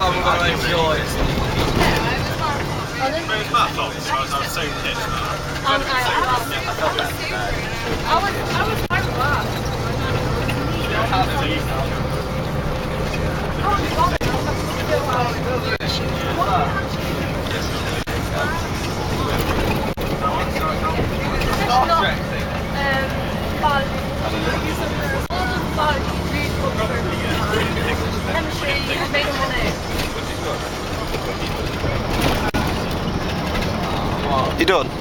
I'm gonna enjoy it. My fault, so I was, I was so pissed. I, I was, I was with that. You done?